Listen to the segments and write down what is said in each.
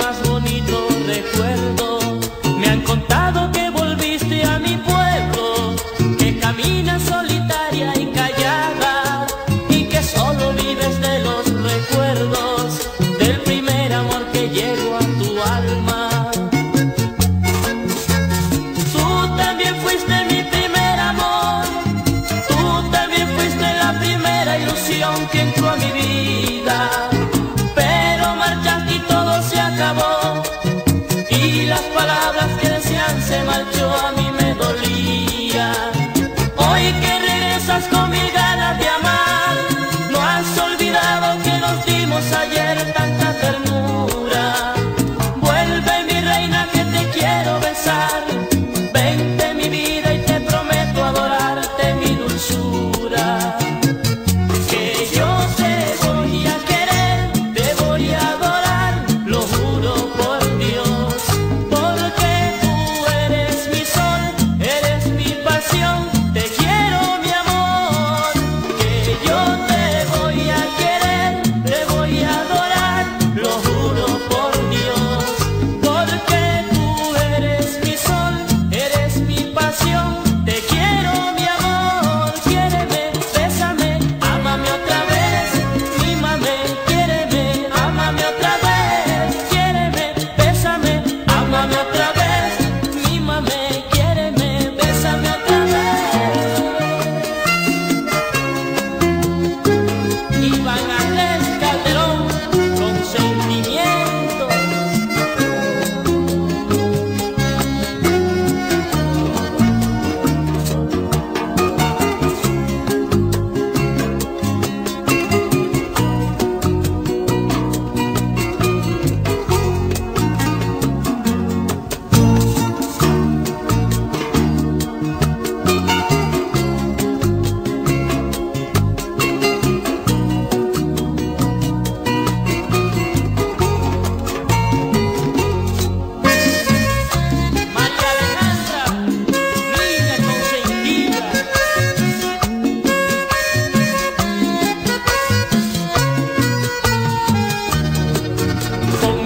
más bonito recuerdo.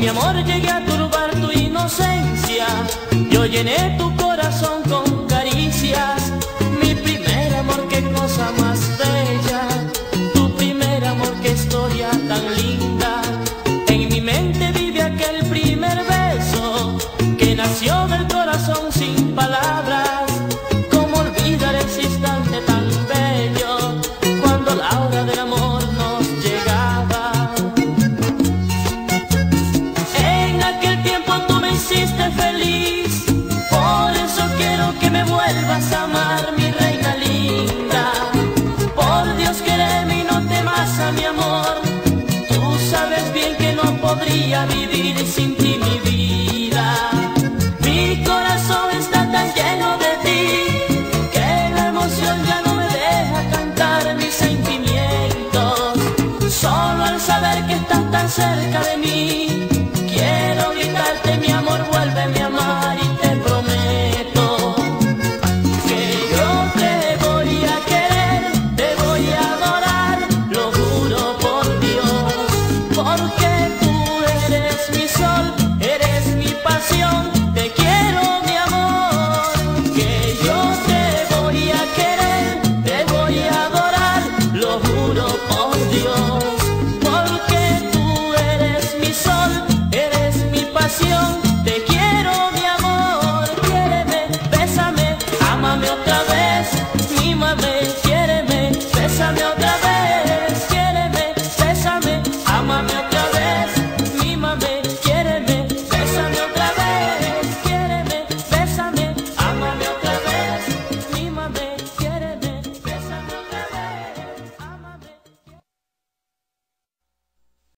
mi amor llegué a turbar tu inocencia, yo llené tu corazón. me vuelvas a amar, mi reina linda. Por Dios quereme y no temas a mi amor. Tú sabes bien que no podría vivir sin ti mi vida.